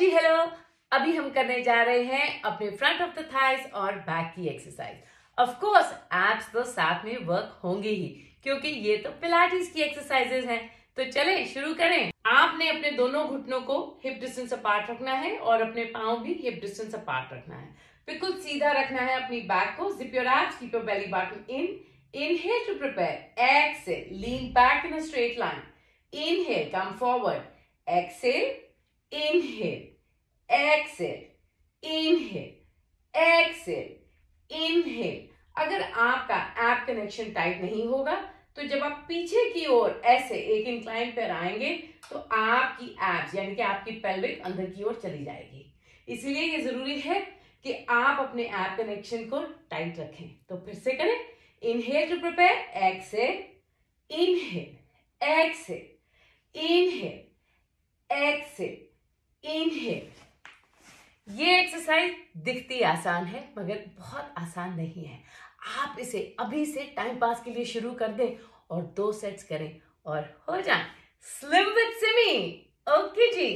जी hello अभी हम करने जा रहे हैं अपने फ्रंट ऑफ़ द थाइस और बैक की एक्सरसाइज ऑफ़ कोर्स एप्स तो साथ में वर्क होंगे ही, क्योंकि ये तो पिलाटिस की एक्सरसाइजेज हैं. तो चले, शुरू करें. आपने अपने दोनों घुटनों को हिप डिस्टेंस अपार्ट रखना है और अपने पाँव भी हिप डिस्टेंस अपार्ट रखना है. बिल्कुल सीधा रखना है अपनी बैक को. Zip your abs keep your belly button in to prepare. Exhale, lean back in a straight line. Inhale, come forward. Exhale inhale. Exhale. Inhale. Exhale. Inhale. अगर आपका एप कनेक्शन टाइट नहीं होगा तो जब आप पीछे की ओर ऐसे एक इंक्लाइन पर आएँगे तो आपकी एप्स यानी कि आपकी पेल्विक अंदर की ओर चली जाएगी। इसीलिए ये ज़रूरी है कि आप अपने एप कनेक्शन को टाइट रखें। तो फिर से करें। Inhale to prepare exhale inhale exhale inhale exhale inhale. ये एक्सरसाइज दिखती आसान है, मगर बहुत आसान नहीं है। आप इसे अभी से टाइम पास के लिए शुरू कर दें और दो सेट्स करें और हो जाए। Slim with Simi okay ji.